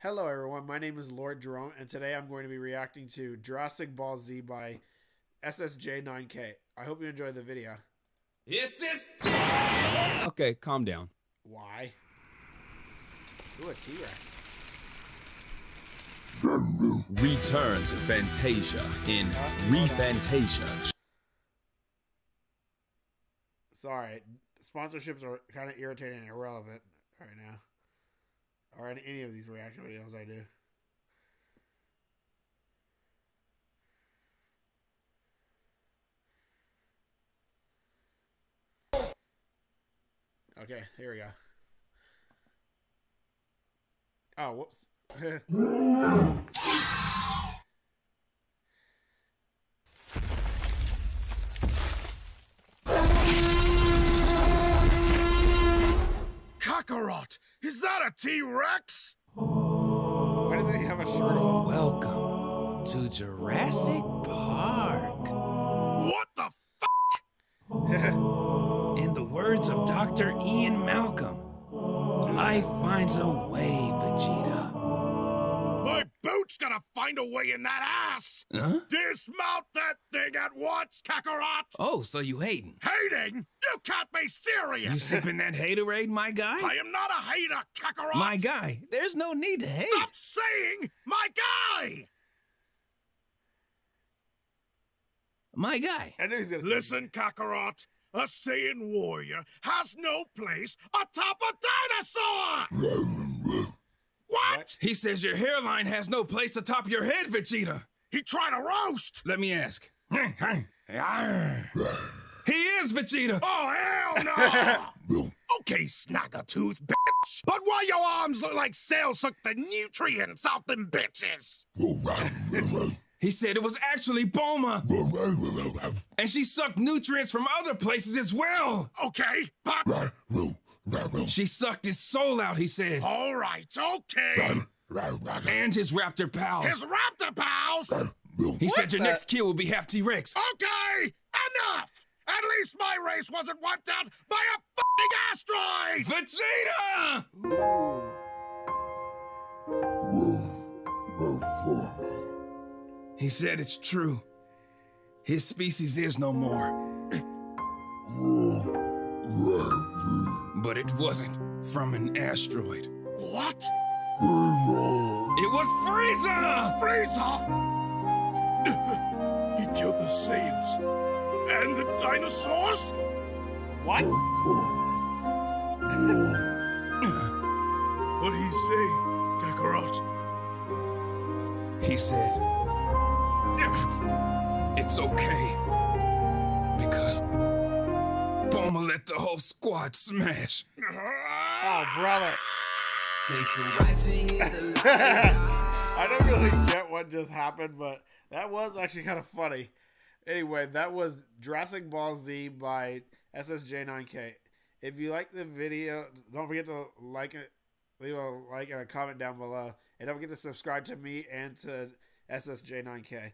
Hello, everyone. My name is Lord Jerome, and today I'm going to be reacting to Jurassic Ball Z by SSJ9K. I hope you enjoy the video. SSJ! Okay, calm down. Why? Ooh, a T-Rex. Return to Fantasia in Uh, ReFantasia. Sorry, sponsorships are kind of irritating and irrelevant right now. Or any of these reaction videos I do. Okay, here we go. Oh, whoops. Kakarot! Is that a T-Rex? Why doesn't he have a shirt on? Welcome to Jurassic Park. What the f? In the words of Dr. Ian Malcolm, life finds a way, Vegeta. My boot's gonna find a way in that ass! Huh? Dismount that thing at once, Kakarot! Oh, so you hating? Hating? You can't be serious! You sipping that haterade, my guy? I am not a hater, Kakarot! My guy, there's no need to hate. Stop saying my guy! My guy. I knew he was gonna say Listen, Kakarot. A Saiyan warrior has no place atop a dinosaur! what? He says your hairline has no place atop your head, Vegeta. He tried to roast! Let me ask. he is Vegeta. Oh, hell no! okay, Snaggletooth, bitch. But why your arms look like cells suck the nutrients out them bitches? He said it was actually Bulma. And she sucked nutrients from other places as well. Okay, but... She sucked his soul out, he said. All right, okay. And his raptor pals. His raptor pals! he said your the- next kill will be half T-Rex. Okay, enough! At least my race wasn't wiped out by a fucking asteroid! Vegeta! He said it's true. His species is no more. But it wasn't from an asteroid. What? It was Frieza! Frieza! He killed the Saiyans and the dinosaurs? What? what did he say, Kakarot? He said, It's okay. Because Bulma let the whole squad smash. Oh, brother. I don't really get what just happened, but that was actually kind of funny. Anyway, that was Jurassic Ball Z by SSJ9K. If you like the video, don't forget to like it, leave a like and a comment down below, and don't forget to subscribe to me and to SSJ9K.